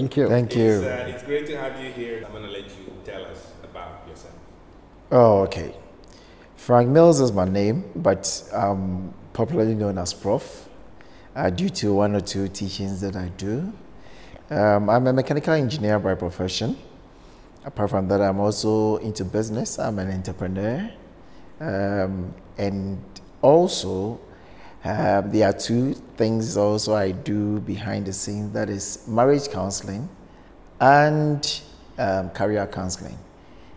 gentlemen. Thank you. Thank you. It's, uh, it's great to have you here. I'm going to let you tell us about yourself. Oh, okay. Frank Mills is my name, but I'm popularly known as Prof. Uh, due to one or two teachings that I do. Um, I'm a mechanical engineer by profession. Apart from that, I'm also into business. I'm an entrepreneur. Um, and also, um, there are two things also I do behind the scenes that is marriage counseling and um, career counseling.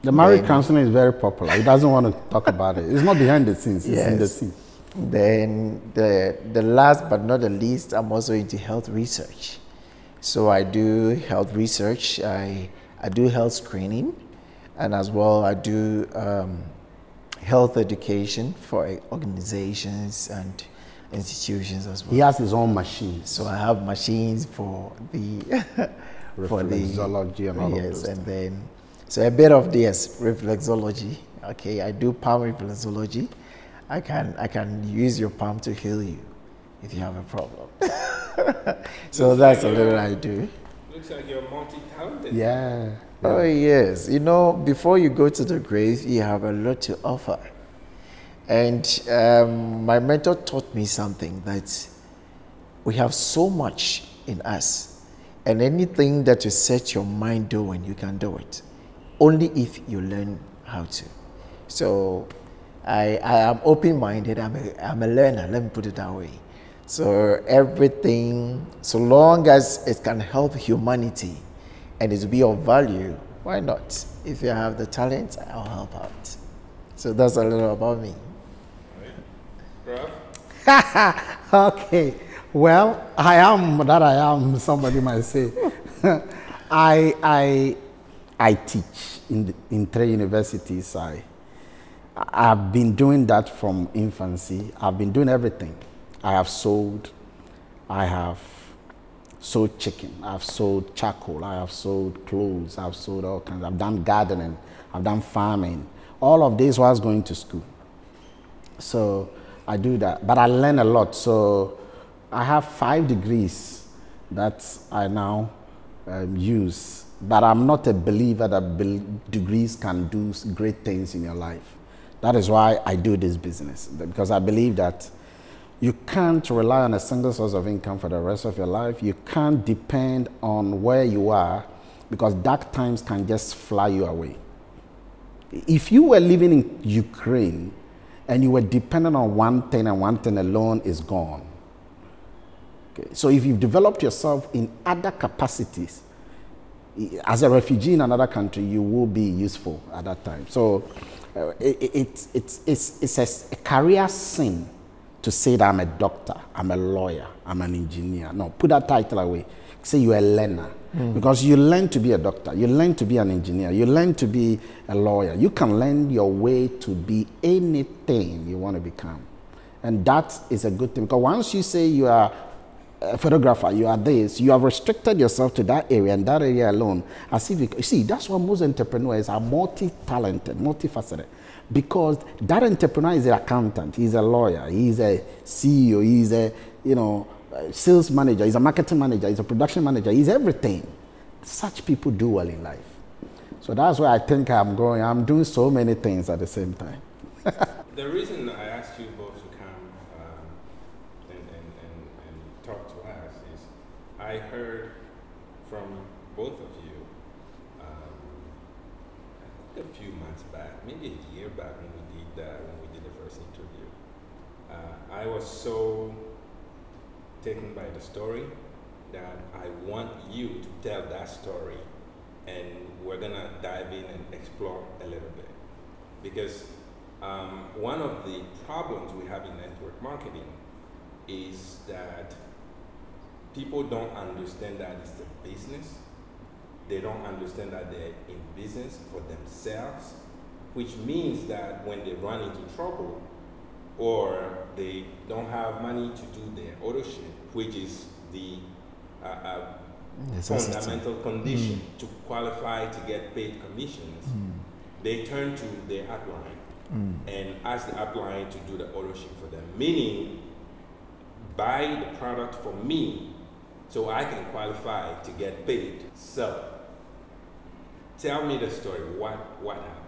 The marriage Then- counseling is very popular. He doesn't want to talk about it. It's not behind the scenes, it's in the scene. Then the, the last but not the least, I'm also into health research. So I do health research, I, I do health screening, and as well I do um, health education for organizations and institutions as well. He has his own machines. So I have machines for the for the Reflexology and all yes, those and then so a bit of this reflexology. Okay, I do palm reflexology. I can I can use your palm to heal you if you have a problem. so that's a little I do. Looks like you're multi-talented. Yeah. Oh yes, you know before you go to the grave, you have a lot to offer. And um, my mentor taught me something that we have so much in us, and anything that you set your mind doing, you can do it, only if you learn how to. So, I, I am open-minded. I'm a, I'm a learner. Let me put it that way. So everything, so long as it can help humanity, and it be of value, why not? If you have the talent, I'll help out. So that's a little about me. Okay. Well, I am that I am, somebody might say. I, I, I teach in, the, in three universities. I, I've been doing that from infancy. I've been doing everything. I have sold, I have sold chicken, I've sold charcoal, I have sold clothes, I've sold all kinds. I've done gardening, I've done farming. All of this was going to school. So I do that, but I learn a lot. So I have five degrees that I now um, use, but I'm not a believer that bel degrees can do great things in your life. That is why I do this business because I believe that you can't rely on a single source of income for the rest of your life. You can't depend on where you are because dark times can just fly you away if you were living in Ukraine and you were dependent on one thing and one thing alone is gone. Okay. So if you've developed yourself in other capacities, as a refugee in another country, you will be useful at that time. So uh, it, it, it's, it's, a career sin to say that I'm a doctor, I'm a lawyer, I'm an engineer. No, put that title away. Say you're a learner. Mm. Because you learn to be a doctor, you learn to be an engineer, you learn to be a lawyer. You can learn your way to be anything you want to become. And that is a good thing. Because once you say you are a photographer, you are this, you have restricted yourself to that area and that area alone. As if you, you see, that's why most entrepreneurs are multi-talented, multifaceted. Because that entrepreneur is an accountant, he's a lawyer, he's a CEO, he's a you know uh, sales manager, he's a marketing manager, he's a production manager, he's everything. Such people do well in life. So that's why I think I'm growing. I'm doing so many things at the same time. The reason I asked you both to come um, and, and, and, and talk to us is I heard from both of you um, a few months back, maybe a year back when we did uh, when we did the first interview. Uh, I was so taken by the story that I want you to tell that story, and we're gonna dive in and explore a little bit because um, one of the problems we have in network marketing is that people don't understand that it's a business. They don't understand that they're in business for themselves, which means that when they run into trouble or they don't have money to do their auto ship, which is the uh, uh, fundamental condition to qualify to get paid commissions, they turn to their upline and ask the upline to do the auto ship for them. Meaning, buy the product for me so I can qualify to get paid. So, tell me the story. What what happened?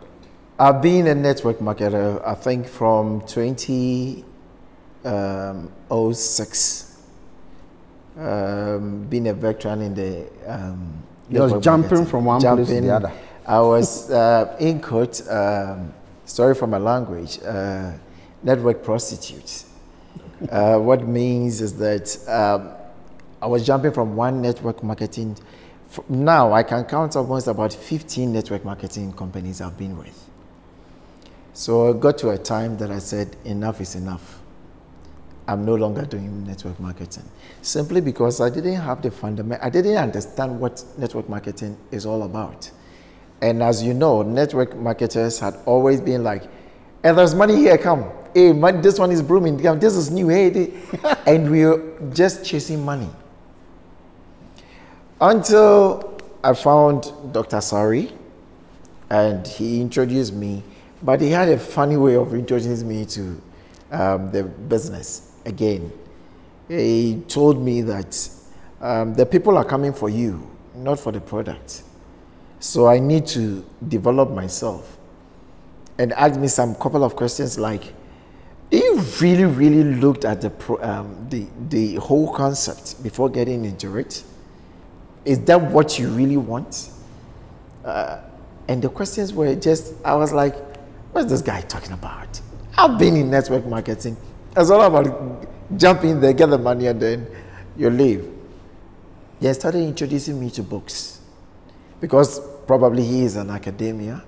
I've been a network marketer, I think, from 2006. Um, being a veteran in the. Um, You was jumping marketing. from one place to the other. I was, uh, in court, um, sorry for my language, uh, network prostitute. Uh, what means is that um, I was jumping from one network marketing. f- Now I can count almost about 15 network marketing companies I've been with. So I got to a time that I said, enough is enough. I'm no longer doing network marketing. Simply because I didn't have the fundament, I didn't understand what network marketing is all about. And as you know, network marketers had always been like, hey, there's money here, come. Hey, man, this one is booming. Come, This is new. Hey, they-" and we were just chasing money. Until I found Dr. Asare and he introduced me, but he had a funny way of introducing me to um, the business again. He told me that um, the people are coming for you, not for the product. So I need to develop myself and asked me some couple of questions like, do you really, really looked at the, um, the, the whole concept before getting into it? Is that what you really want? Uh, and the questions were just, I was like, what's this guy talking about? I've been in network marketing. It's all about jump in there, get the money, and then you leave. They started introducing me to books because probably he is an academia,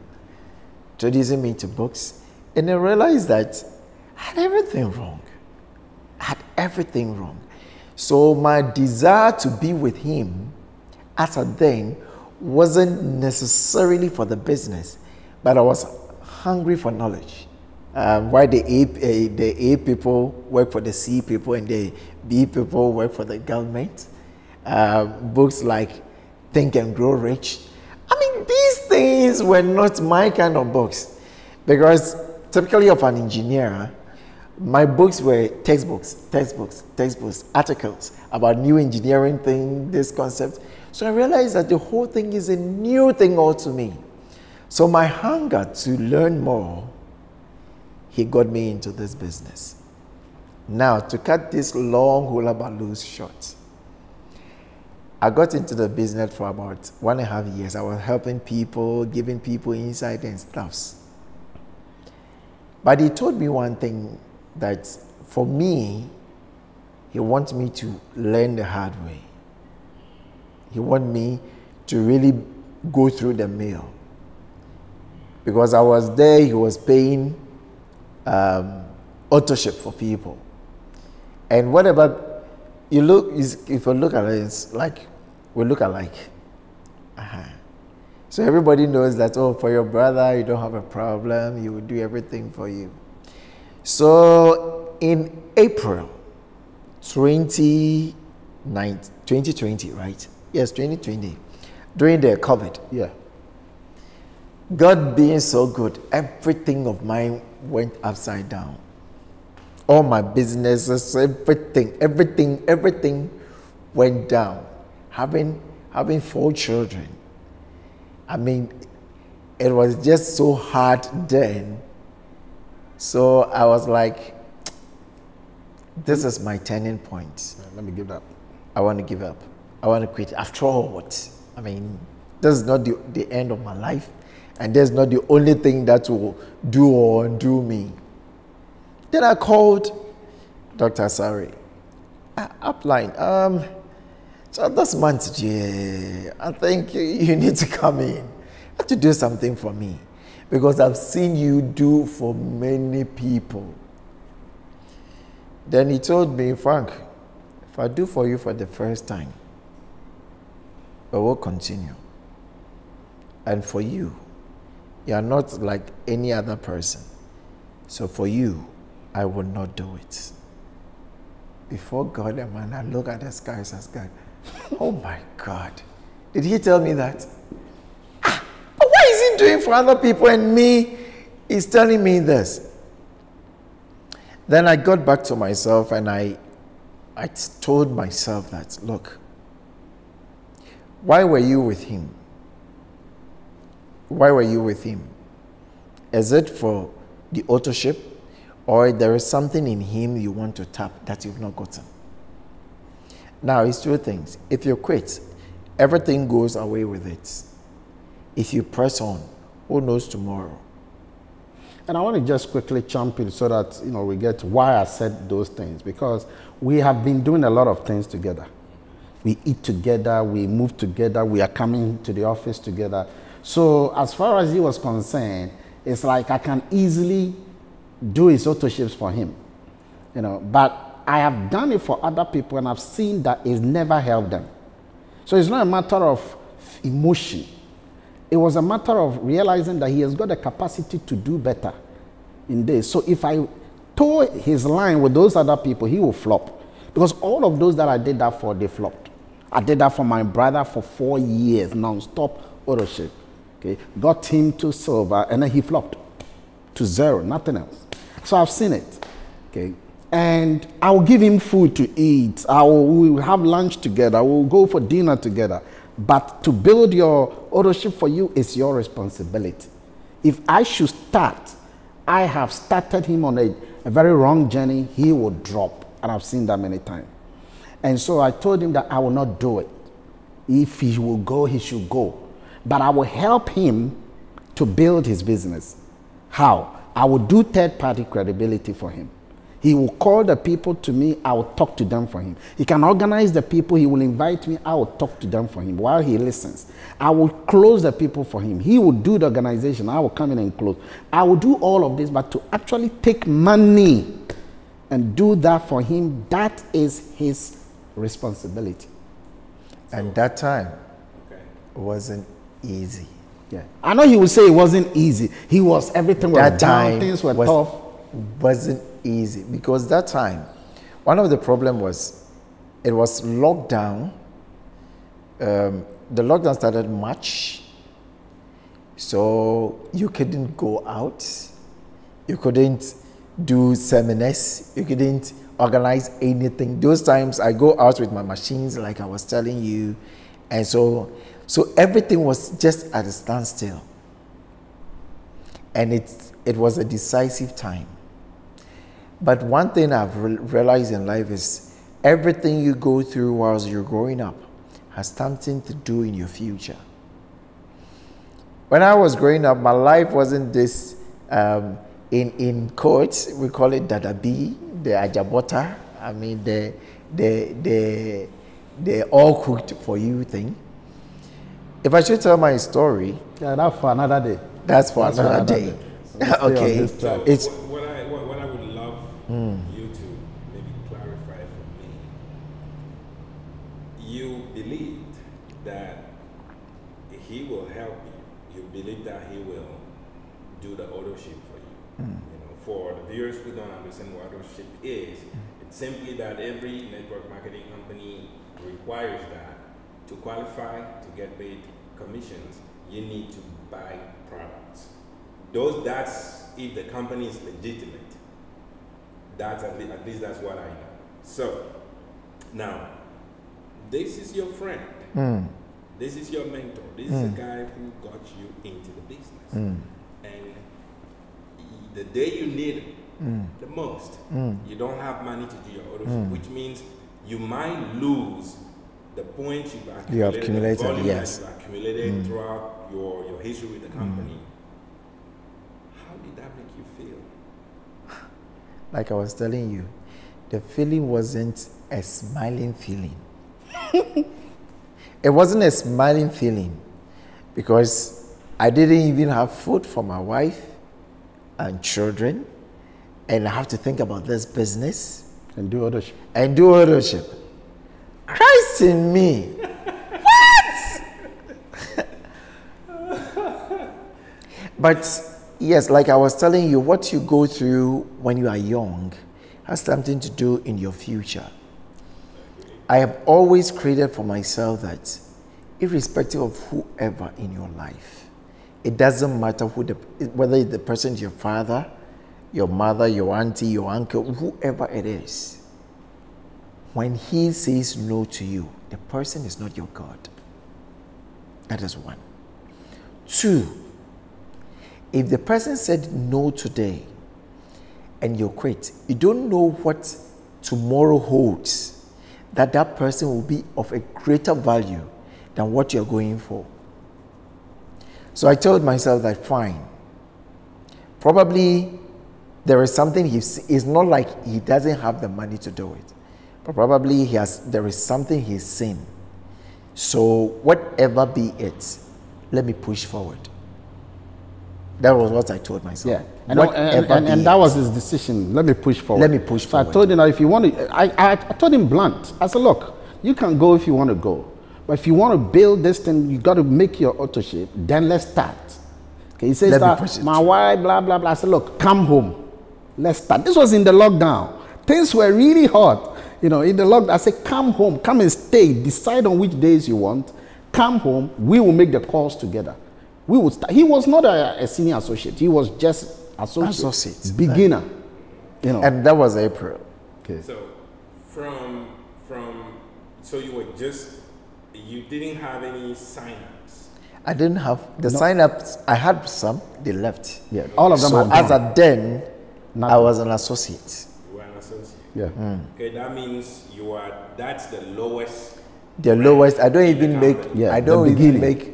introducing me to books. And I realized that I had everything wrong. I had everything wrong. So my desire to be with him as a then wasn't necessarily for the business, but I was hungry for knowledge. Um, why the A, uh, the A people work for the C people and the B people work for the government. Uh, books like Think and Grow Rich. I mean, these things were not my kind of books because typically of an engineer, my books were textbooks, textbooks, textbooks, articles about new engineering thing, this concept. So I realized that the whole thing is a new thing all to me. So my hunger to learn more, he got me into this business. Now, to cut this long hula balloon short, I got into the business for about one and a half years. I was helping people, giving people insight and stuffs. But he told me one thing that for me, he wants me to learn the hard way. He wants me to really go through the mill. Because I was there, he was paying um, autoship for people. And whatever you look, if you look at it, it's like we look alike. Uh-huh. So everybody knows that, oh, for your brother, you don't have a problem, he will do everything for you. So in April 20, 2020, right? Yes, 2020, during the COVID, Yeah. God being so good, everything of mine went upside down. All my businesses, everything, everything, everything went down. Having having four children. I mean, it was just so hard then. So I was like, this is my turning point. Let me give up. I want to give up. I want to quit. After all, what? I mean, this is not the, the end of my life, and there's not the only thing that will do or undo me. Then I called Dr. Asare. Uh, Upline, um, so this month, yeah, I think you, need to come in. To do something for me because I've seen you do for many people. Then he told me, Frank, if I do for you for the first time, I will continue. And for you, you are not like any other person. So for you, I will not do it. Before God and man, I look at the skies as God. Oh my God. Did he tell me that? Ah, but what is he doing for other people and me? He's telling me this. Then I got back to myself and I, I told myself that, look, Why were you with him? Why were you with him? Is it for the autoship or there is something in him you want to tap that you've not gotten? Now, it's two things. If you quit, everything goes away with it. If you press on, who knows tomorrow? And I want to just quickly jump in so that you know we get why I said those things because we have been doing a lot of things together. We eat together, we move together, we are coming to the office together. So as far as he was concerned, it's like I can easily do his autoships for him, you know. But I have done it for other people, and I've seen that it's never helped them. So it's not a matter of emotion. It was a matter of realizing that he has got the capacity to do better in this. So if I toe his line with those other people, he will flop. Because all of those that I did that for, they flopped. I did that for my brother for four years, non-stop ownership. Okay, got him to silver, and then he flopped to zero, nothing else. So I've seen it. Okay, and I will give him food to eat. I will, we will have lunch together. We will go for dinner together. But to build your ownership for you is your responsibility. If I should start, I have started him on a, a very wrong journey, he will drop. And I've seen that many times. And so I told him that I will not do it. If he will go, he should go. But I will help him to build his business. How? I will do third party credibility for him. He will call the people to me, I will talk to them for him. He can organize the people, he will invite me, I will talk to them for him while he listens. I will close the people for him. He will do the organization, I will come in and close. I will do all of this, but to actually take money and do that for him, that is his responsibility. And that time Okay. wasn't easy. Yeah. I know he would say it wasn't easy. He was, everything was That down, things were was- tough. wasn't easy because that time one of the problem was it was lockdown um, the lockdown started march so you couldn't go out you couldn't do seminars you couldn't organize anything those times i go out with my machines like i was telling you and so so everything was just at a standstill and it it was a decisive time but one thing I've re- realized in life is everything you go through whilst you're growing up has something to do in your future. When I was growing up, my life wasn't this. Um, in in court, we call it dadabi, the ajabota. I mean the the the the all cooked for you thing. If I should tell my story, Yeah, that's for another day. that's for That's another another day. day. So let's stay on okay, this it's What, what I what, what I would love hmm. you to maybe clarify for me. You believed that he will help you. You believe that he will do the auto-ship for you. Hmm. You know, for the viewers who don't understand what auto-ship is, it's simply that every network marketing company requires that to qualify to get paid commissions, you need to buy products. Those that's if the company is legitimate. That's at least, at least that's what I know. So now, this is your friend. mm, This is your mentor. This is the guy who got you into the business. mm, And the day you need him mm, the most, mm. you don't have money to do your auto Mm. which means you might lose the points you've accumulated, You have accumulated, yes. you've accumulated Mm. throughout your, your history with the company. How did that make you feel? like I was telling you, the feeling wasn't a smiling feeling. it wasn't a smiling feeling because I didn't even have food for my wife and children, and I have to think about this business And do other shit. and do ownership. In me. what? but yes, like I was telling you, what you go through when you are young has something to do in your future. I have always created for myself that, irrespective of whoever in your life, it doesn't matter who the, whether the person is your father, your mother, your auntie, your uncle, whoever it is, when he says no to you, the person is not your God. That is one. Two, if the person said no today and you quit, you don't know what tomorrow holds, that that person will be of a greater value than what you're going for. So I told myself that fine. Probably there is something he's it's not like he doesn't have the money to do it. But probably he has there is something he's seen. So whatever be it, let me push forward. That was what I told myself. Yeah, and, and, and, and, that was his decision. Let me push forward. Let me push so forward. I told him that if you want to, I, I, I told him blunt. I said, look, you can go if you want to go. But if you want to build this thing, you got to make your auto ship. Then let's start. Okay, he says that my wife, blah blah blah. I said, look, come home. Let's start. This was in the lockdown. Things were really hot. You know, in the lockdown, I say, come home, come and stay. Decide on which days you want. Come home. We will make the calls together. We would start. He was not a, a senior associate. He was just associate, Associate. beginner. You know. And that was April. okay. So, from from so you were just you didn't have any sign-ups. I didn't have the sign ups. I had some, they left. Yeah, all of them so as gone. at then, I was an associate. You were an associate. Yeah. Okay, that means you are that's the lowest. The lowest. I don't even make. Yeah, I don't even beginning. make.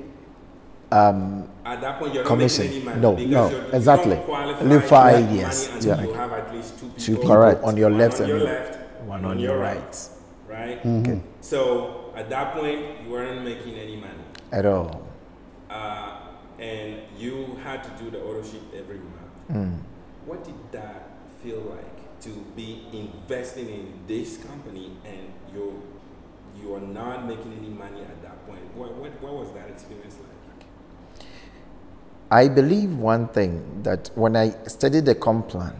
At that point, you're Commission. not making any money No, no, you're, exactly. you don't Only five years. money Yeah. you have at least two people, Two people Correct. on your one left on your and left, one on your right. right? Mm-hmm. So at that point, you weren't making any money, At all. uh, and you had to do the auto ship every month. Mm. What did that feel like to be investing in this company and you you are not making any money at that point? What what, what was that experience like? I believe one thing that when I studied the comp plan,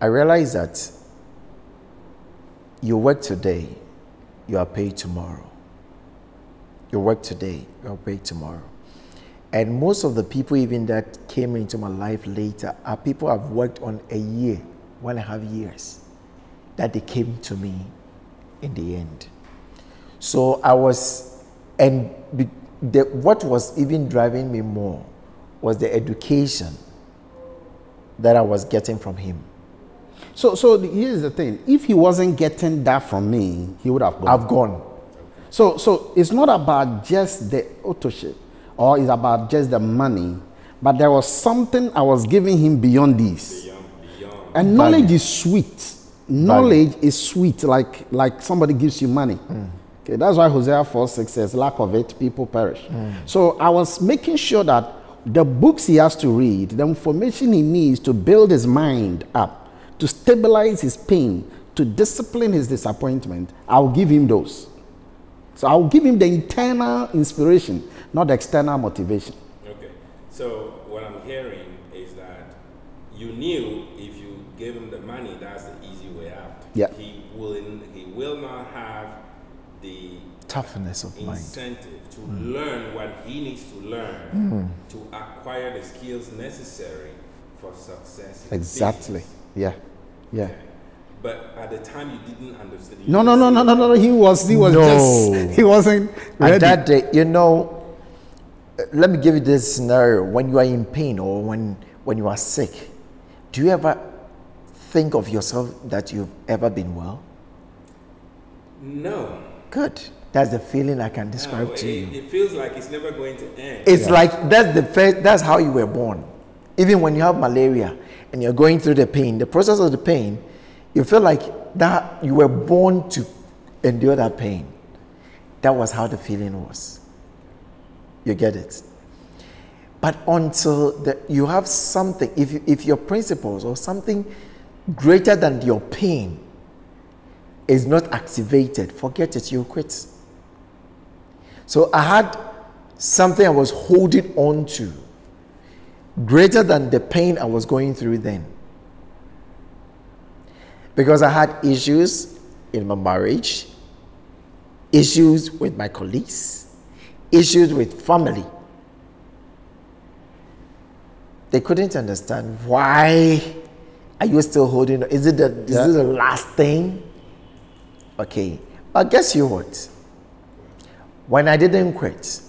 I realized that you work today, you are paid tomorrow. You work today, you are paid tomorrow. And most of the people, even that came into my life later, are people I've worked on a year, one and a half years, that they came to me in the end. So I was, and the, what was even driving me more was the education that I was getting from him. So, so here's the thing. If he wasn't getting that from me, he would have gone. I've gone. So, so it's not about just the autoship or it's about just the money, but there was something I was giving him beyond this. Beyond beyond. And knowledge is sweet. Knowledge is sweet, like like somebody gives you money. Mm. Okay, that's why Hosea 4 6 says, lack of it, people perish. Mm. So I was making sure that the books he has to read, the information he needs to build his mind up, to stabilize his pain, to discipline his disappointment, I'll give him those. So I'll give him the internal inspiration, not the external motivation. Okay. So what I'm hearing is that you knew if you gave him the money, that's the easy way out. Yeah. He will he will not have the Toughness of mind. incentive to learn what he needs to learn to acquire the skills necessary for success. Exactly. business. Yeah. Yeah. Okay. But at the time you didn't understand. you No, no, no, didn't no, no, no. He was, he was No. just, he wasn't ready. At that day, you know, uh, let me give you this scenario. When you are in pain or when, when you are sick, do you ever think of yourself that you've ever been well? No. Good. That's the feeling I can describe No, to it, you. it feels like it's never going to end. It's like that's the first, that's how you were born. Even when you have malaria and you're going through the pain, the process of the pain, you feel like that you were born to endure that pain. That was how the feeling was. You get it? But until the, you have something, if, you, if your principles or something greater than your pain is not activated, forget it, you quit. So I had something I was holding on to greater than the pain I was going through then. Because I had issues in my marriage, issues with my colleagues, issues with family. They couldn't understand why are you still holding? Is it the, is Yeah. it the last thing? Okay. But guess you what? When I didn't quit,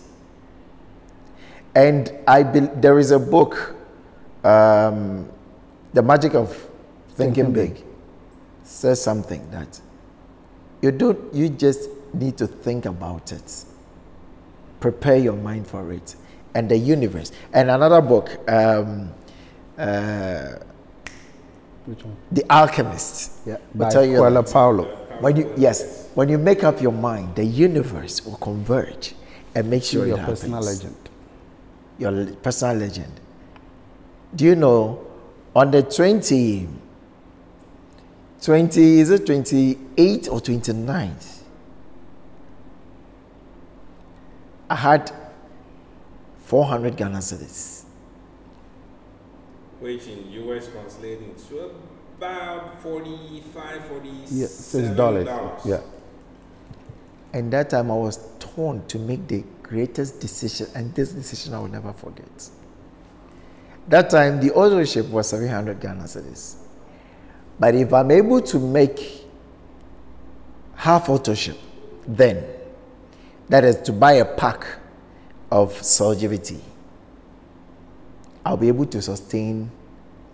And I be, there is a book, um, The Magic of Thinking, Thinking Big, Big. says something that you don't, you just need to think about it. Prepare your mind for it. And the universe. And another book, um, uh, Which one? The Alchemist. Yeah, by tell you Coelho Paulo. when you yes, when you make up your mind, the universe will converge and make sure your personal legend. Your le- personal legend. Do you know on the 20, 20 is it 28 or 29th? I had 400 Ghana cedis. Which in US translating to about 45, 47 Yeah, six dollars. Yeah. And that time I was torn to make the greatest decision, and this decision I will never forget. That time the ownership was 700 Ghana cedis. But if I'm able to make half autoship, then that is to buy a pack of Solgivity, I'll be able to sustain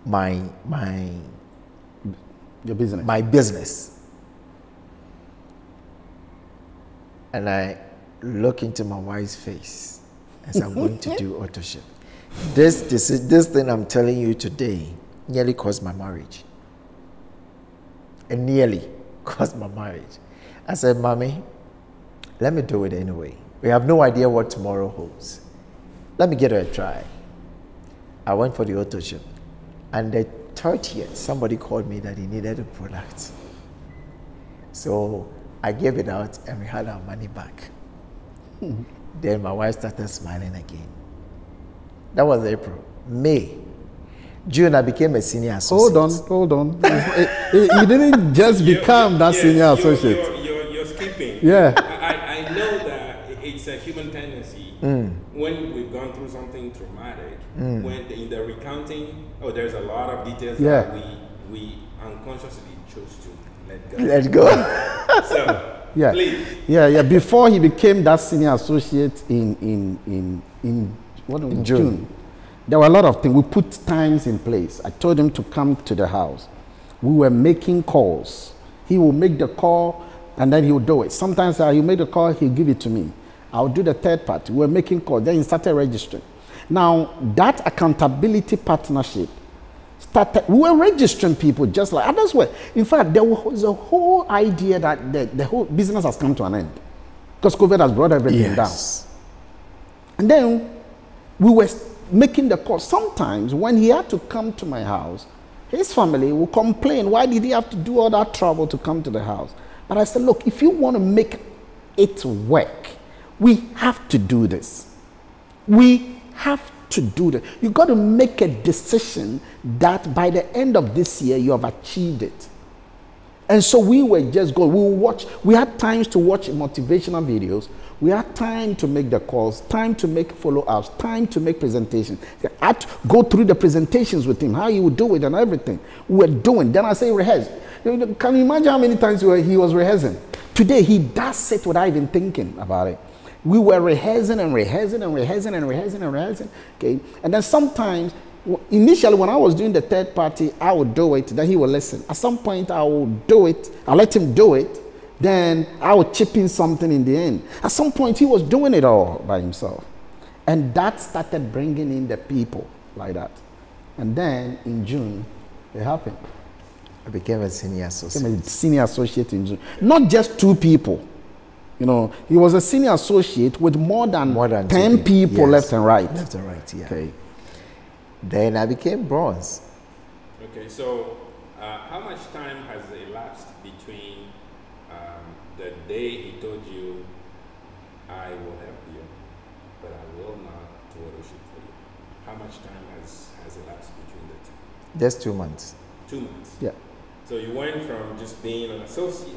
my my Your business. my business. And I look into my wife's face as I'm going to do autoship. This, this, is- this thing I'm telling you today nearly caused my marriage. It nearly caused my marriage. I said, Mommy, let me do it anyway. We have no idea what tomorrow holds. Let me get it a try. I went for the autoship. And the 30th, somebody called me that he needed a product. So I gave it out and we had our money back. then my wife started smiling again. That was April. May. June, I became a senior associate. Hold on, hold on. It- it- you didn't just become that Yes, senior you're- associate. You're, you're, you're skipping. Yeah. I, I- I know that it's a human tendency Mm. when we've gone through something traumatic, when in the recounting, oh, there's a lot of details Yeah. that we, we unconsciously chose to let go. Let's go. so, Yeah. please. Yeah, yeah. Before he became that senior associate in in in in what in June. there were a lot of things. We put times in place. I told him to come to the house. We were making calls. He will make the call and then he will do it. Sometimes uh, he'll make the call, he'll give it to me. I'll do the third part. We were making calls. Then he started registering. Now that accountability partnership started, we were registering people just like others were. In fact, there was a whole idea that the, the whole business has come to an end because COVID has brought everything down. yes. And then we were making the call. Sometimes when he had to come to my house, his family would complain, why did he have to do all that trouble to come to the house? But I said, look, if you want to make it work, we have to do this. We have to do that. You got to make a decision that by the end of this year you have achieved it. And so we were just going. We watch. We had times to watch motivational videos. We had time to make the calls, time to make follow-ups, time to make presentations. I go through the presentations with him, how he would do it and everything. We were doing. Then I say rehearse. Can you imagine how many times he was rehearsing? Today he does it without even thinking about it. We were rehearsing and rehearsing and rehearsing and rehearsing and rehearsing. Okay, and then sometimes initially when I was doing the third party, I would do it, then he would listen. At some point, I would do it, I let him do it, then I would chip in something in the end. At some point, he was doing it all by himself. And that started bringing in the people like that. And then in June, it happened. I became a senior associate. Became a senior associate in June. Not just two people. You know, he was a senior associate with more than, More than 10 people, people yes. left and right. Left and right, yeah. Okay. Then I became bronze. Okay, so uh, how much time has elapsed between um, the day he told you, I will help you, but I will not do autoship for you? How much time has, has elapsed between the two? Just two months. Two months. Yeah. So you went from just being an associate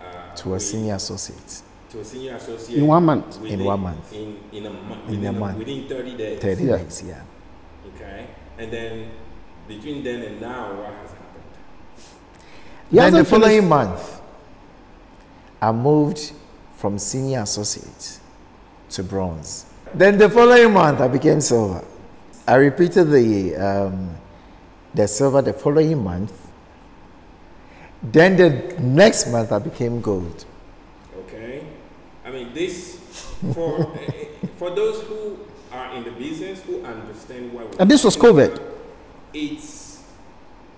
uh, To a senior associate. to a senior associate In one month. In one month. In, in a month. In within a month. Within 30 days. 30 Yeah. days, yeah. Okay. And then between then and now, what has happened? He then the following month, I moved from senior associate to bronze. then the following month, I became silver. I repeated the um, the silver the following month. Then the next month, I became gold. Okay, I mean this for eh, for those who are in the business who understand why. And this was COVID. It's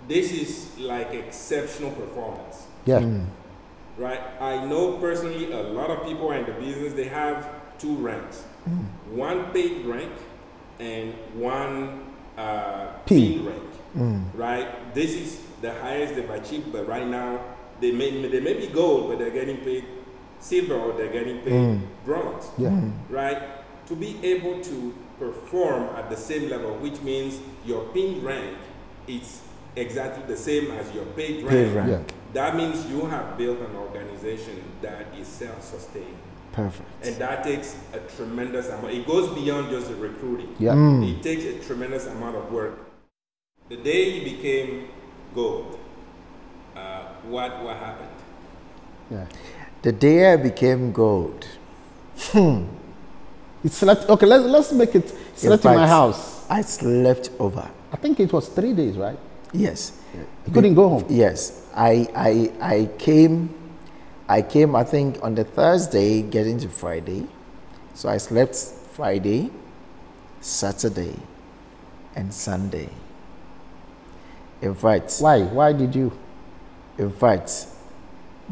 this is like exceptional performance. Yeah. Hmm. right? I know personally a lot of people are in the business, they have two ranks hmm. one paid rank and one uh, Pin. pin rank, hmm. right? This is the highest they've achieved, but right now they may, they may be gold, but they're getting paid silver or they're getting paid mm. bronze, Yeah. Mm. right? To be able to perform at the same level, which means your pin rank is exactly the same as your paid rank. Paid rank. Yeah. That means you have built an organization that is self-sustained. Perfect. And that takes a tremendous amount. It goes beyond just the recruiting. Yeah. Mm. It takes a tremendous amount of work. The day you became gold, uh, what what happened? Yeah. The day I became gold, It slept. Okay, let's let's make it slept in, my fact, house. I slept over. I think it was three days, right? Yes. You couldn't go home. Yes. I, I, I came, I came, I think, on the Thursday, getting to Friday. So I slept Friday, Saturday, and Sunday. In fact, Why? Why did you? in fact,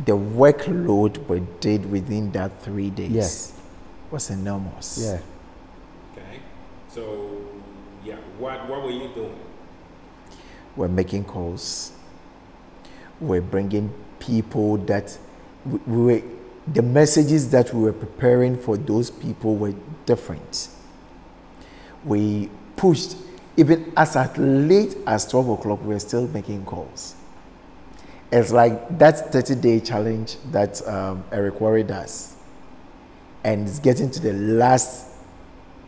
the workload we did within that three days Yes. was enormous. Yeah. Okay. So yeah, what what were you doing? We're making calls. We're bringing people that we, we were, the messages that we were preparing for those people were different. We pushed, even as at late as 12 o'clock, we're still making calls. It's like that 30 day challenge that um, Eric Worre does. And it's getting to the last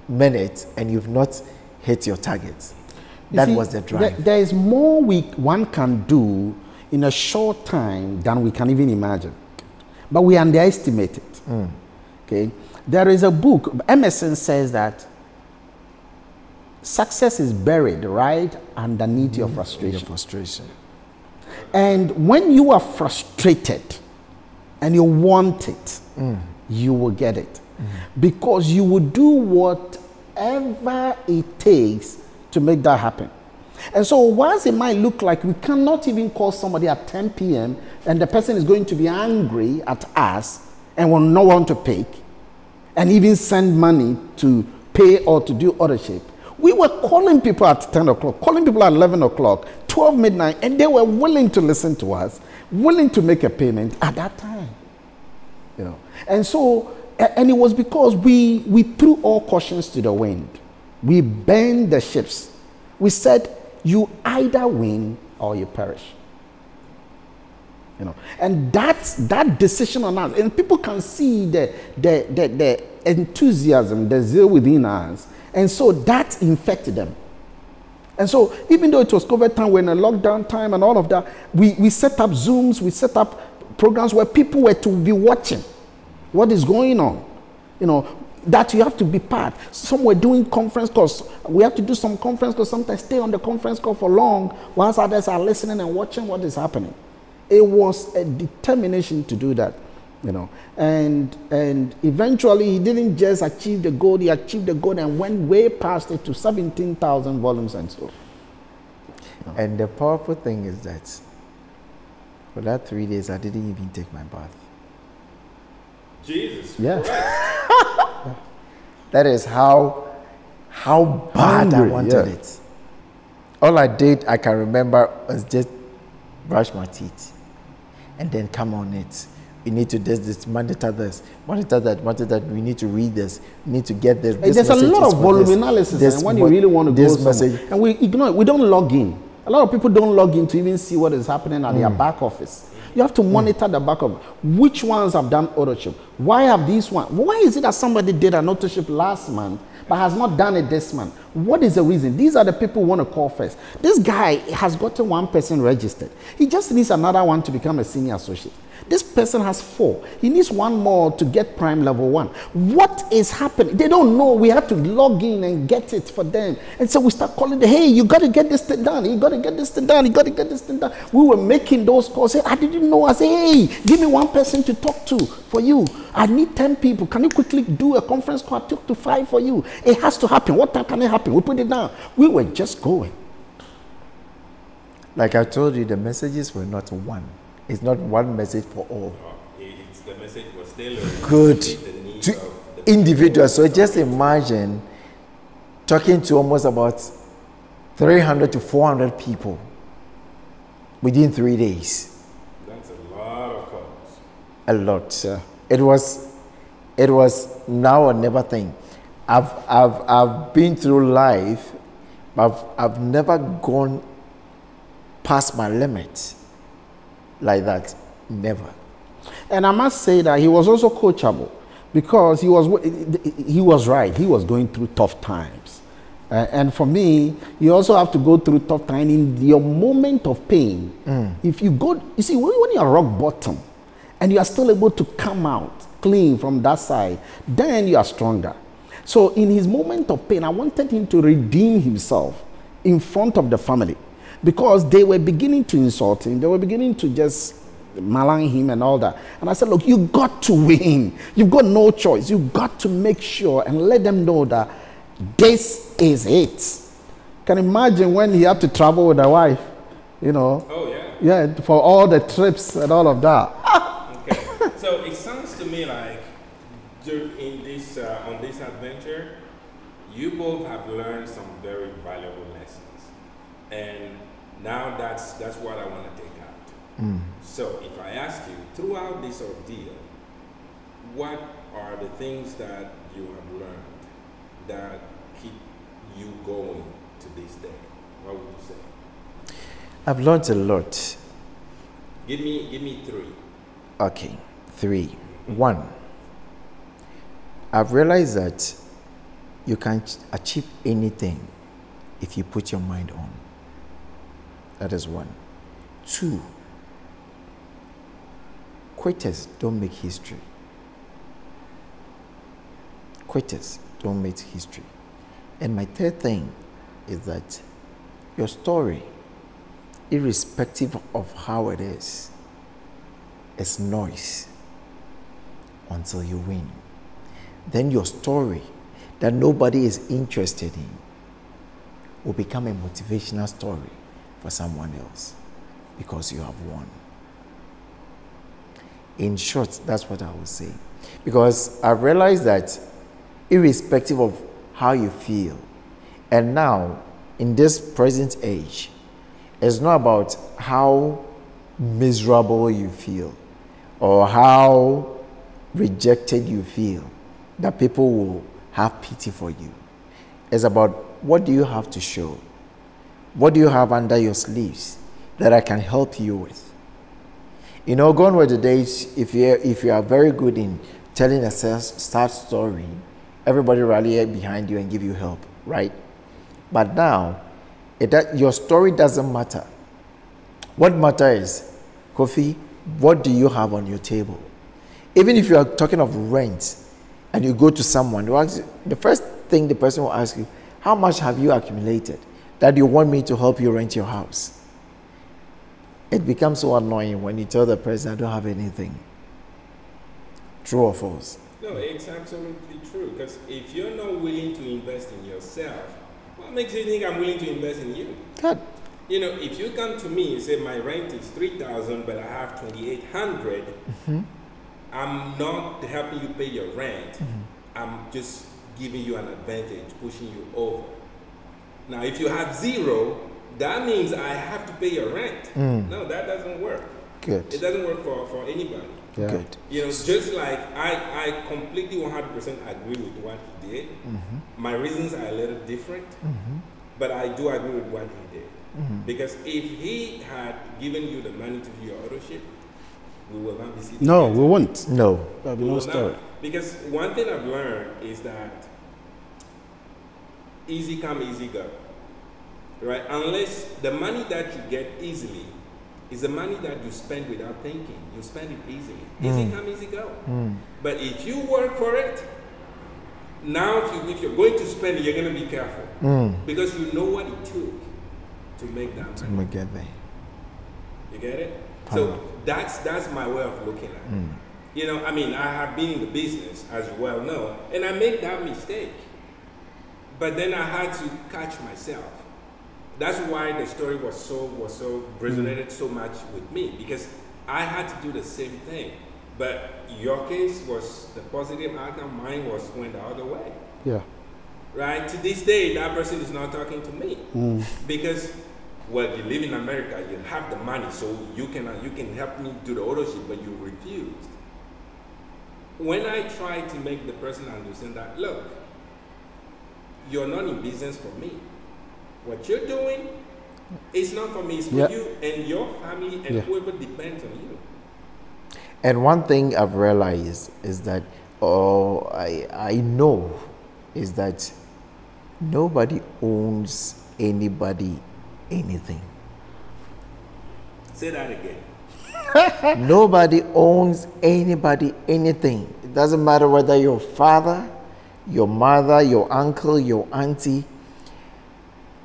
minute and you've not hit your target. You That see, was the drive. there is more we one can do in a short time than we can even imagine, but we underestimate it. Hmm. Okay, there is a book. Emerson says that success is buried right underneath your mm-hmm. Your frustration. frustration. And when you are frustrated and you want it, mm. you will get it. Mm-hmm. Because you will do whatever it takes to make that happen. And so, whilst it might look like we cannot even call somebody at 10 p.m. and the person is going to be angry at us and will not want to pay, and even send money to pay or to do ownership. We were calling people at 10 o'clock, calling people at 11 o'clock, 12 midnight, and they were willing to listen to us, willing to make a payment at that time. You know, and so, and it was because we, we threw all cautions to the wind. We burned the ships. We said, you either win or you perish you know and that's that decision on us and people can see the the the, the enthusiasm the zeal within us and so that infected them. And so even though it was covid time we're in a lockdown time and all of that we we set up zooms we set up programs where people were to be watching what is going on. You know that you have to be part. Some were doing conference calls. We have to do some conference calls. Sometimes stay on the conference call for long whilst others are listening and watching what is happening. It was a determination to do that you know and and eventually he didn't just achieve the goal he achieved the goal and went way past it to 17000 volumes and so And the powerful thing is that for that three days, I didn't even take my bath. Jesus. Yeah. That is how how bad I wanted yeah. it. All I did, I can remember, was just brush my teeth and then come on it. We need to do this, monitor this, monitor that, monitor that. We need to read this. We need to get this. this there's a lot of volume this, analysis this and when you really want to go this somewhere. message. and we ignore it we don't log in a lot of people don't log in to even see what is happening at their mm. back office you have to monitor the back office which ones have done ownership Why have these one? Why is it that somebody did an autoship last month but has not done it this month? What is the reason? These are the people who want to call first. This guy has gotten one person registered. He just needs another one to become a senior associate. This person has four. He needs one more to get prime level one. What is happening? They don't know. We have to log in and get it for them. And so we start calling them, hey, you got to get this thing done. You got to get this thing done. You got to get this thing done. We were making those calls. Say, I didn't know. I say, hey, give me one person to talk to for you. I need 10 people. Can you quickly do a conference call? I took to five for you. It has to happen. What time can it happen? We put it down. We were just going. Like I told you, the messages were not one. It's not one message for all. It's the message was tailored Good. to To individuals. So just imagine talking to almost about 300 to 400 people within three days. That's a lot of calls. A lot. Yeah. It was, it was now or never thing. I've, I've, I've been through life, but I've, I've never gone past my limit like that. Never. And I must say that he was also coachable because he was he was right. He was going through tough times. Uh, and for me, you also have to go through tough time in your moment of pain. If you go, you see, when, when you're rock bottom and you are still able to come out clean from that side, then you are stronger. So in his moment of pain, I wanted him to redeem himself in front of the family because they were beginning to insult him. They were beginning to just malign him and all that. And I said, look, you got to win. You've got no choice. You've got to make sure and let them know that this is it. Can you imagine when he had to travel with a wife, you know, Oh yeah. yeah, for all the trips and all of that. Okay. so it sounds to me like in this uh, on this adventure, you both have learned some very valuable lessons, and now that's that's what I want to take out. Mm. So if I ask you throughout this ordeal, what are the things that you have learned that keep you going to this day? What would you say? I've learned a lot. Give me give me three. Okay, three. One, I've realized that you can ch- achieve anything if you put your mind on. That is one. Two, quitters don't make history. Quitters don't make history. And my third thing is that your story, irrespective of how it is, is noise until you win. Then your story that nobody is interested in will become a motivational story for someone else because you have won. In short, that's what I would say. Because I realized that irrespective of how you feel, and now in this present age, it's not about how miserable you feel or how rejected you feel that people will have pity for you. It's about what do you have to show? What do you have under your sleeves that I can help you with? You know, gone were the days if you if you are very good in telling a sad story, everybody rally behind you and give you help, right? But now, it, that your story doesn't matter. What matters is, Kofi, what do you have on your table? Even if you are talking of rent and you go to someone, the first thing the person will ask you, how much have you accumulated that you want me to help you rent your house? It becomes so annoying when you tell the person, I don't have anything. True or false? No, it's absolutely true. Because if you're not willing to invest in yourself, what makes you think I'm willing to invest in you? God. You know, if you come to me and say my rent is three thousand, but I have twenty eight mm-hmm. I'm not helping you pay your rent. Mm-hmm. I'm just giving you an advantage, pushing you over. Now, if you have zero, that means I have to pay your rent. Mm. No, that doesn't work. Good. It doesn't work for, for anybody. Yeah. Good. You know, just like I, I completely 100% agree with what he did. Mm-hmm. My reasons are a little different, mm-hmm. but I do agree with what he did. Mm-hmm. Because if he had given you the money to do your auto ship, we will not be sitting No, we won't. No. There'll be We no will story. not. Because one thing I've learned is that easy come, easy go. Right? Unless the money that you get easily is the money that you spend without thinking. You spend it easily. Easy hmm. come, easy go. Hmm. But if you work for it, now if, you, if you're going to spend it, you're going to be careful. Hmm. Because you know what it took to make that money. I'm gonna get there. You get it? Power. So that's that's my way of looking at it. You know, I mean, I have been in the business, as you well know, and I made that mistake. But then I had to catch myself. That's why the story was so was so resonated so much with me because I had to do the same thing. But your case was the positive outcome. Mine was went the other way Yeah. right? To this day, that person is not talking to me because, well, you live in America, you have the money, so you can uh, you can help me do the autoship, but you refused. When I tried to make the person understand that, look, you're not in business for me. What you're doing is not for me. It's for Yeah. you and your family and Yeah. whoever depends on you. And one thing I've realized is that, or I, I know, is that nobody owns anybody anything. Say that again. nobody owns anybody anything. It doesn't matter whether your father, your mother, your uncle, your auntie.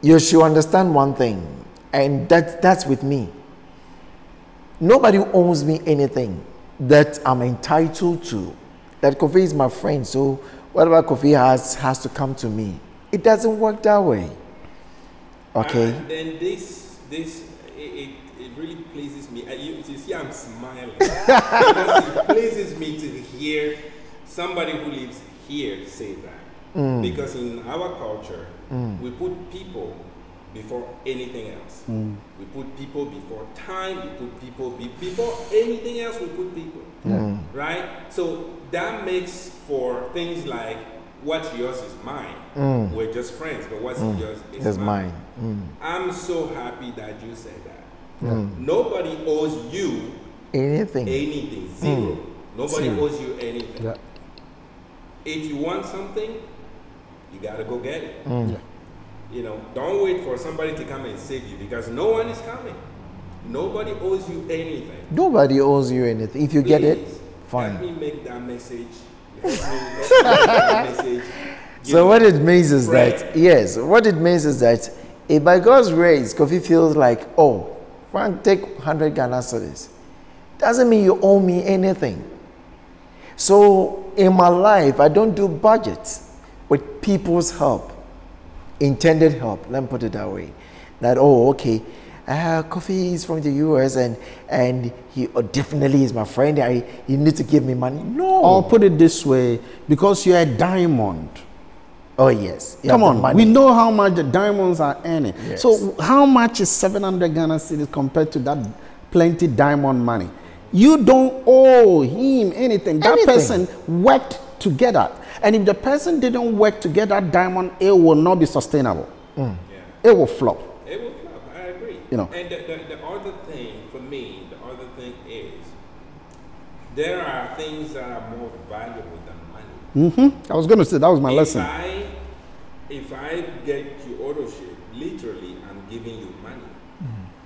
You should understand one thing, and that, that's with me. Nobody owns me anything that I'm entitled to. That Kofi is my friend, so whatever Kofi has has to come to me. It doesn't work that way. Okay? And then this, this, it, it, really pleases me. You, you see, I'm smiling it pleases me to hear somebody who lives here to say that. Mm. Because in our culture, mm. we put people before anything else. Mm. We put people before time. We put people be- before anything else. We put people. Right. So that makes for things like what's yours is mine. We're just friends, but what's yours is That's mine. I'm so happy that you said that. Nobody owes you Anything. anything. Zero. Nobody Zero. owes you anything. Yeah. If you want something, you gotta go get it. Mm. Yeah. You know, don't wait for somebody to come and save you because no one is coming. Nobody owes you anything. Nobody owes you anything. If you get it, Please, Help fine. me make that message. Me make that message. So what it means is Right. that yes, what it means is that if by God's grace, Kofi feels like, oh, Frank, take hundred Ghana cedis, doesn't mean you owe me anything. So in my life, I don't do budgets with people's help, intended help. Let me put it that way. That oh, okay, uh, Kofi is from the U.S. and and he oh, definitely is my friend. I he needs to give me money. No. Or put it this way, because you're a diamond. oh yes. You Come on, we know how much the diamonds are earning. Yes. So how much is 700 Ghana cedis compared to that plenty diamond money? You don't owe him anything. That Anything. person worked together. And if the person didn't work together, diamond, it will not be sustainable. Yeah. It will flop. It will flop. I agree. You know. And the, the, the other thing for me, the other thing is there are things that are more valuable than money. hmm I was going to say that was my if lesson. I if I get you autoship, literally I'm giving you money.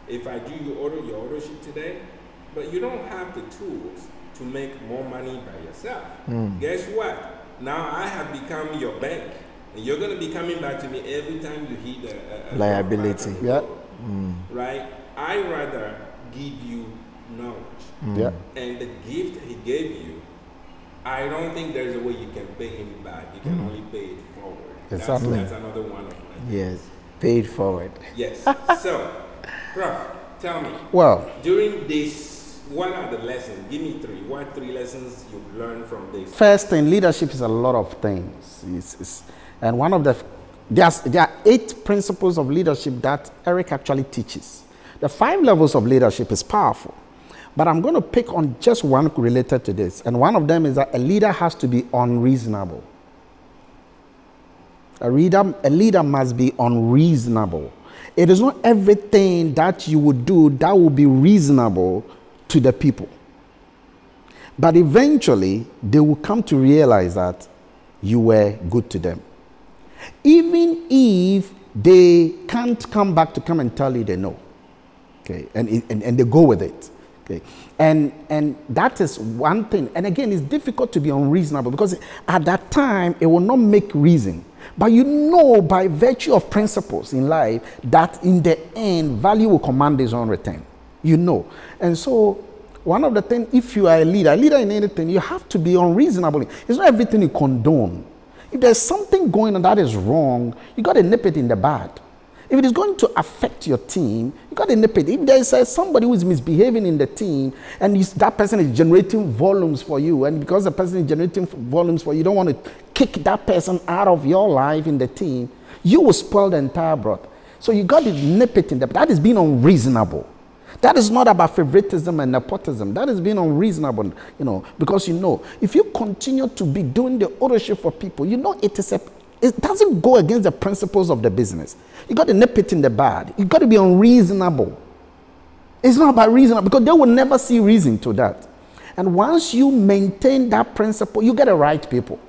If I do you order your autoship today, but you don't have the tools to make more money by yourself. Hmm. Guess what? Now I have become your bank. And you're going to be coming back to me every time you hit a, a, a Liability. Yeah. Hmm. Right? I rather give you knowledge. Hmm. Yeah. And the gift he gave you, I don't think there's a way you can pay him back. You can only pay it forward. Exactly. That's, that's another one of my Yes, paid forward. Yes. so, Prof, tell me, Well, during this, what are the lessons? Give me three. What three lessons you've learned from this? First thing, leadership is a lot of things. It's, it's, and one of the, there's, there are eight principles of leadership that Eric actually teaches. The five levels of leadership is powerful. But I'm going to pick on just one related to this. And one of them is that a leader has to be unreasonable. A leader, a leader must be unreasonable. It is not everything that you would do that will be reasonable to the people. But eventually, they will come to realize that you were good to them. Even if they can't come back to come and tell you they know. Okay, and, and, and they go with it. Okay. And, and that is one thing. And again, it's difficult to be unreasonable because at that time, it will not make reason. But you know by virtue of principles in life that in the end, value will command its own return. You know. And so, one of the things, if you are a leader, a leader in anything, you have to be unreasonable. It's not everything you condone. If there's something going on that is wrong, you got to nip it in the bud. If it is going to affect your team, you got to nip it. If there's uh, somebody who is misbehaving in the team and that person is generating volumes for you, and because the person is generating volumes for you, you don't want to kick that person out of your life in the team, you will spoil the entire broth. So you got to nip it in the bud. That is being unreasonable. That is not about favoritism and nepotism. That is being unreasonable, you know, because you know, if you continue to be doing the autoship for people, you know it is a it doesn't go against the principles of the business. You got to nip it in the bud. You got to be unreasonable. It's not about reason because they will never see reason to that. And once you maintain that principle, you get the right people.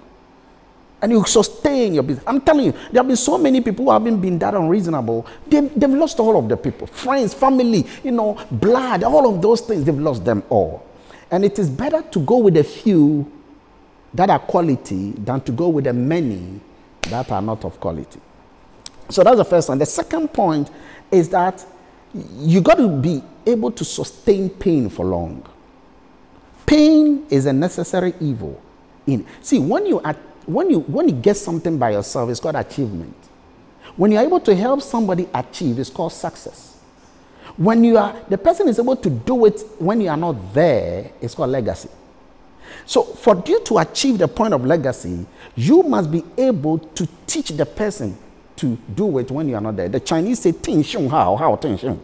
And you sustain your business. I'm telling you, there have been so many people who haven't been that unreasonable. They've, they've lost all of the people friends, family, you know, blood, all of those things, they've lost them all. And it is better to go with a few that are quality than to go with the many that are not of quality. So that's the first one. The second point is that you got to be able to sustain pain for long. Pain is a necessary evil. In see when you are, when you when you get something by yourself, it's called achievement. When you're able to help somebody achieve, it's called success. When you are the person is able to do it when you are not there, it's called legacy. So, for you to achieve the point of legacy, you must be able to teach the person to do it when you are not there. The Chinese say, Ting Xiong Hao, Hao Ting Xiong,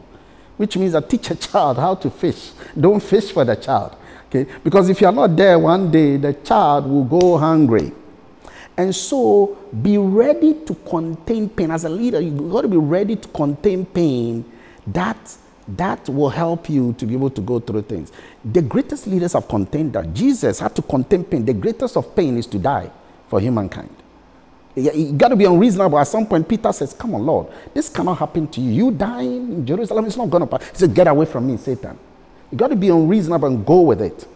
which means that teach a child how to fish. Don't fish for the child. Okay? Because if you are not there one day, the child will go hungry. And so, be ready to contain pain. As a leader, you've got to be ready to contain pain. That that will help you to be able to go through things. The greatest leaders have contained that. Jesus had to contain pain. The greatest of pain is to die for humankind. You got to be unreasonable. At some point, Peter says, Come on, Lord, this cannot happen to you. You dying in Jerusalem, it's not going to happen. He said, Get away from me, Satan. You got to be unreasonable and go with it.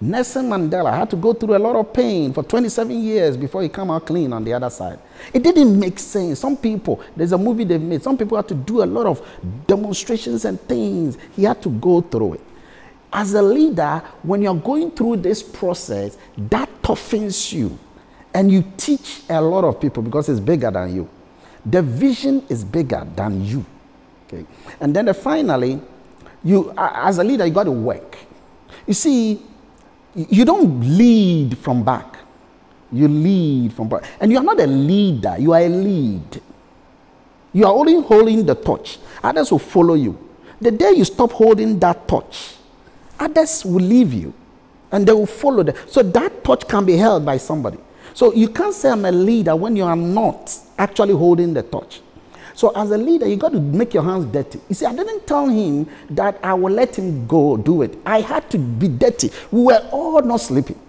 Nelson Mandela had to go through a lot of pain for 27 years before he came out clean on the other side. It didn't make sense. Some people, there's a movie they've made, some people had to do a lot of demonstrations and things. He had to go through it. As a leader, when you're going through this process, that toughens you. And you teach a lot of people because it's bigger than you. The vision is bigger than you. Okay. And then finally, you as a leader, you got to work. You see, you don't lead from back. You lead from back. And you are not a leader, you are a lead. You are only holding the torch. Others will follow you. The day you stop holding that torch, others will leave you and they will follow them. So that torch can be held by somebody. So you can't say I'm a leader when you are not actually holding the torch. So as a leader, you got to make your hands dirty. You see, I didn't tell him that I will let him go do it. I had to be dirty. We were all not sleeping.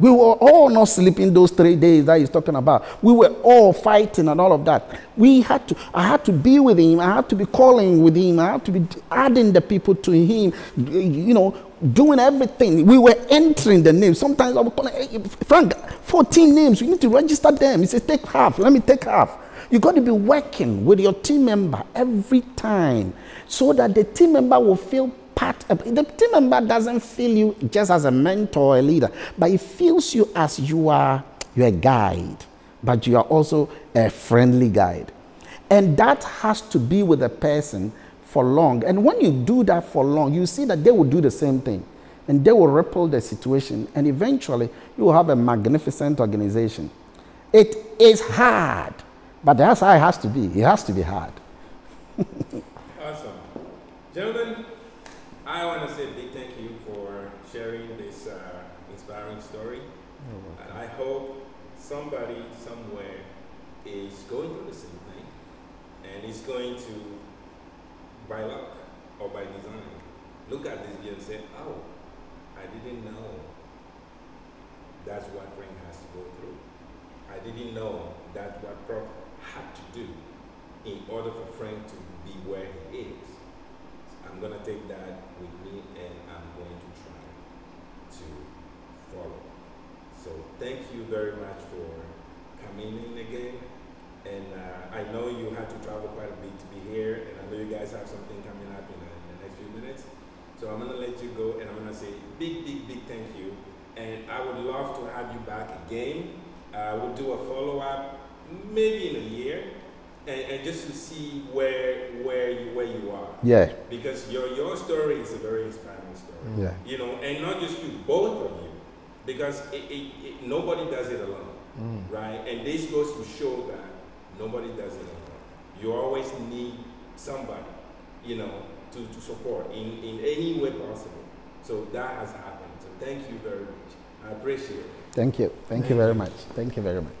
We were all not sleeping those three days that he's talking about. We were all fighting and all of that. We had to, I had to be with him. I had to be calling with him. I had to be adding the people to him, you know, doing everything. We were entering the names. Sometimes I would call hey, Frank, 14 names. You need to register them. He said, take half. Let me take half. You got to be working with your team member every time so that the team member will feel part of the team member doesn't feel you just as a mentor or a leader, but it feels you as you are you're a guide, but you are also a friendly guide. And that has to be with a person for long. And when you do that for long, you see that they will do the same thing. And they will ripple the situation. And eventually, you will have a magnificent organization. It is hard but that's how it has to be. It has to be hard. awesome. Gentlemen, I want to say a big thank you for sharing this uh, inspiring story. And I hope somebody somewhere is going through the same thing and is going to, by luck or by design, look at this video and say, oh, I didn't know that's what Frank has to go through. I didn't know that's what Prof had to do in order for Frank to be where he is. I'm gonna take that with me and I'm going to try to follow. So thank you very much for coming in again. And uh, I know you had to travel quite a bit to be here, and I know you guys have something coming up in, uh, in the next few minutes. So I'm gonna let you go, and I'm gonna say big, big, big thank you. And I would love to have you back again. Uh, we'll do a follow up, maybe in a year, and, and just to see where where you where you are. Yeah. Because your your story is a very inspiring story. Yeah. You know, and not just you, both of you, because it, it, it, nobody does it alone, Mm. right? And this goes to show that nobody does it alone. You always need somebody, you know, to, to support in, in any way possible. So that has happened. So thank you very much. I appreciate it. Thank you. Thank you very much. Thank you very much.